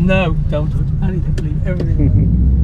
No, don't touch anything. Leave everything.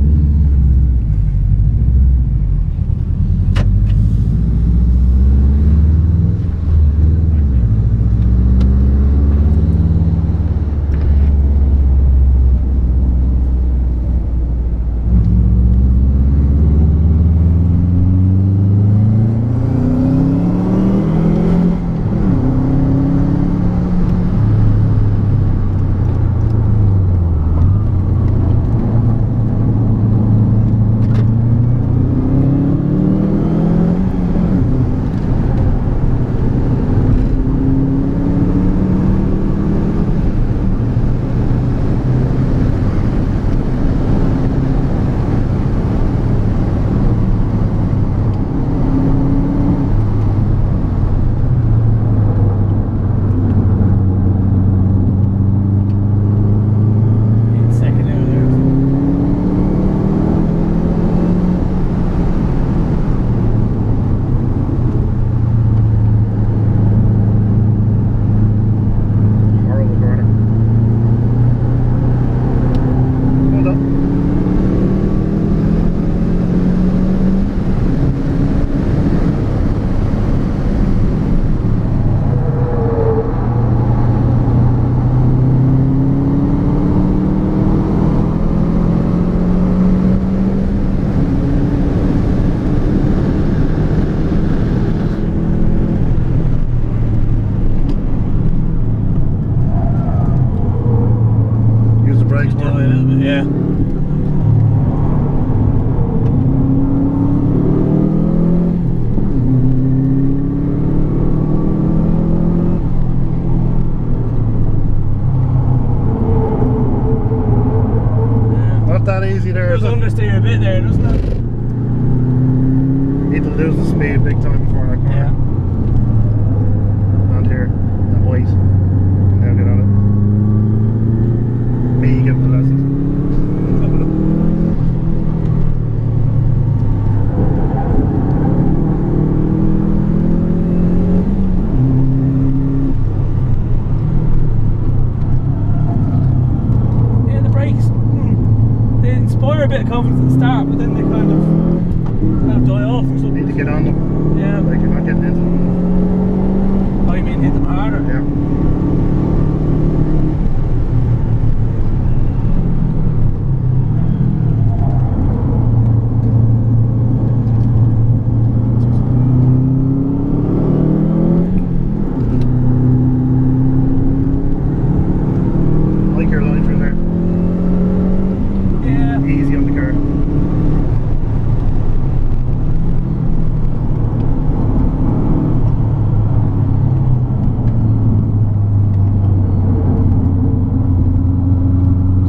alone. Need a second out there. Horrible corner. Hold up. Use the brakes Just do more. it a little bit, yeah. Not that easy there, it? understeer a bit there, doesn't it? Need to lose the speed big time before that corner. Yeah. And here, wait. Now get on it. Me give the lessons. Yeah, the brakes, hmm, they inspire a bit of confidence at the start, but then they kind of, kind of die off or something. Need to get on them. Yeah. Like you're not getting into them. You mean hit them harder? Yeah. Like your line through there. Yeah. Easy on the car.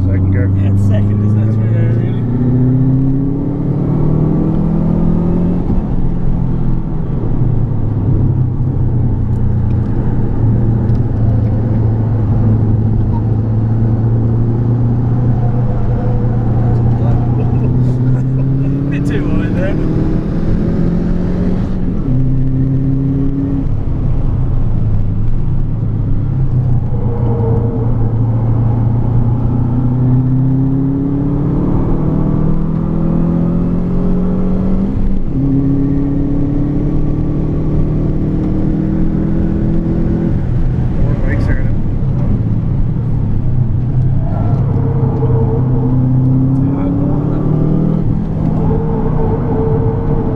Second gear. Yeah, it's second, isn't it? Through there, really. Bit too wide there. More brakes there now.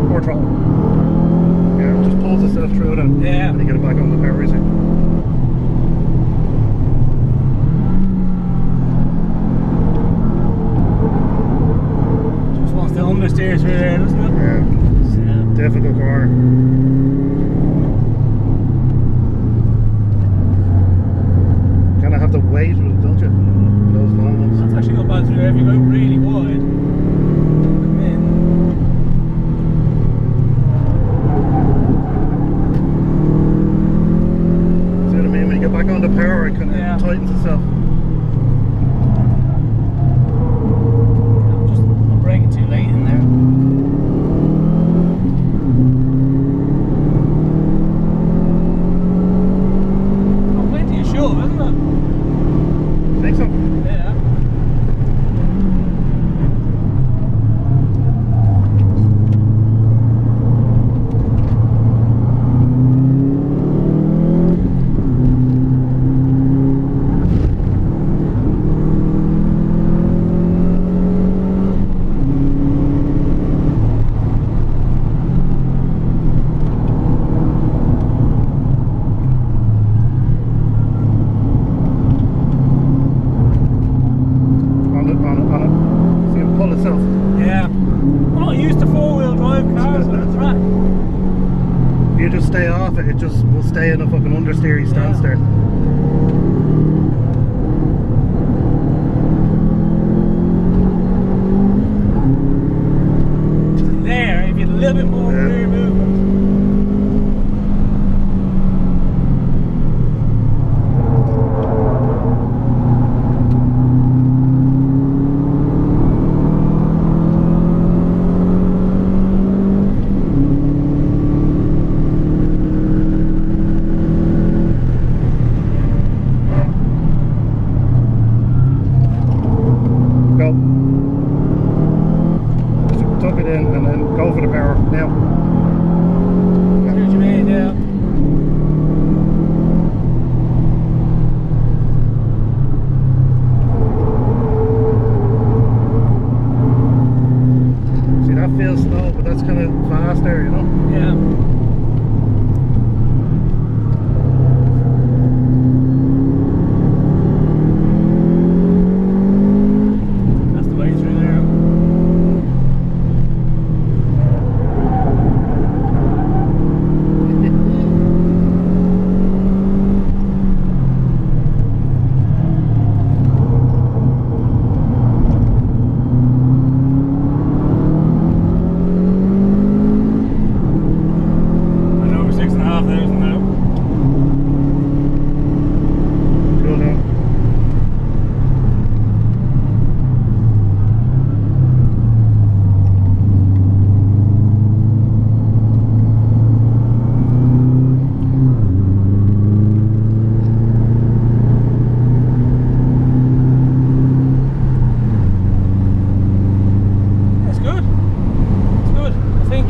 More throttle. Yeah, just pulls itself through it and Yeah. and you get it back on the power easy. Just wants to understeer through there, doesn't it? Yeah. Yeah. Difficult corner. Kind of have to wait with it, don't you? Uh, those long ones. That's actually not bad through if you go really wide. Come in. See what I mean? When you get back on the power, it kind of Yeah. tightens on it so you can pull itself. Yeah. I'm not used to four-wheel drive cars on a track. If you just stay off it, it just will stay in a fucking understeer you stands yeah. there. if you a little bit more yeah. movement.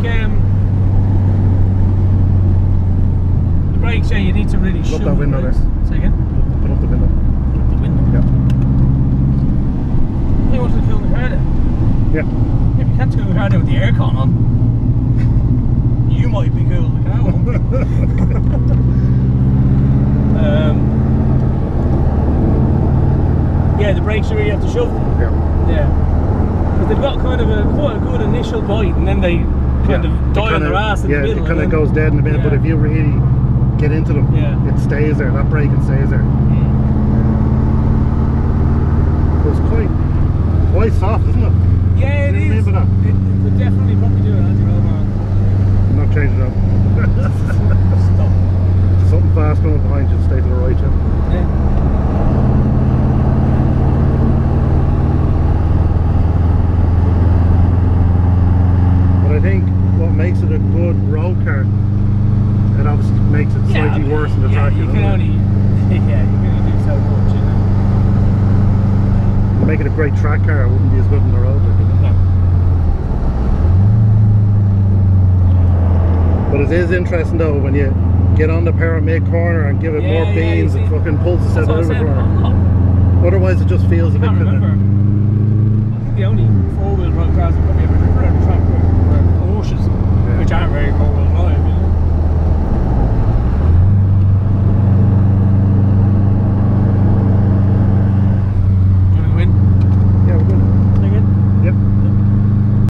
Um, the brakes, yeah, you need to really shoot that window there. Say again? Put up the window. The window. Yeah. You wanted to the car? Yeah. Yeah, you can't the car with the aircon on. you might be cool, the car won't um, yeah, the brakes you really have to shove them. Yeah. Yeah. But they've got kind of a quite a good initial bite and then they kind Yeah. of It die on their ass in yeah, the middle. it kind of goes dead in the middle, but if you really get into them, Yeah. it stays there. That brake it stays there. Mm. It's quite, quite soft, isn't it? Yeah, it is. It, would definitely probably do an anti-roll man. I'm not changing it up. Stop. Something fast coming behind you, stay to the right. Yeah. Yeah. But I think what makes it a good road car, it obviously makes it Yeah, slightly worse in the yeah, track. You know? can only, yeah, you can only do so much, you know. To make it a great track car, it wouldn't be as good on the road. Like. No. But it is interesting though when you get on the power mid corner and give it Yeah, more yeah, beans, it fucking pulls the set That's what I out of the corner. Otherwise, it just feels a bit remember. I think the only four-wheel drive cars I've probably ever driven around the track were, were Porsches, Yeah. which aren't very drive.